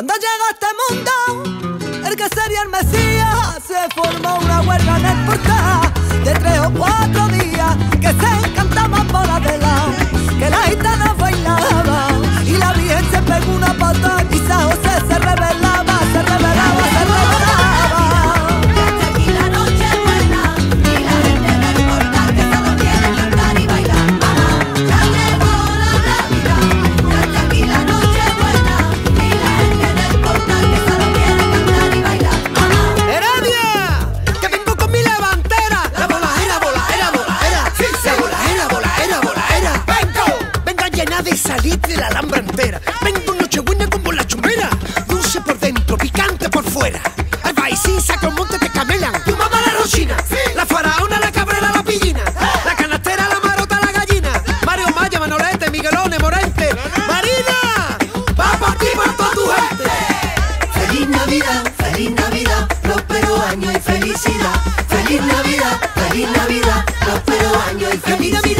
Cuando llegó este mundo, el que sería el Mesías, se formó una huelga en el portal de tres o cuatro días que se encantaba por adelante. Que la alhambra entera. Vengo nochebuena como la chumera. Dulce por dentro, picante por fuera. Al paisín saca un monte de camelan. Tu mamá la rochina, la faraona, la cabrera, la pillina. La canastera, la marota, la gallina. Mario Maya, Manolete, Miguelone, Morente. Marina, va por ti por toda tu gente. Feliz Navidad, feliz Navidad, próspero año y felicidad. Feliz Navidad, feliz Navidad, próspero año y felicidad.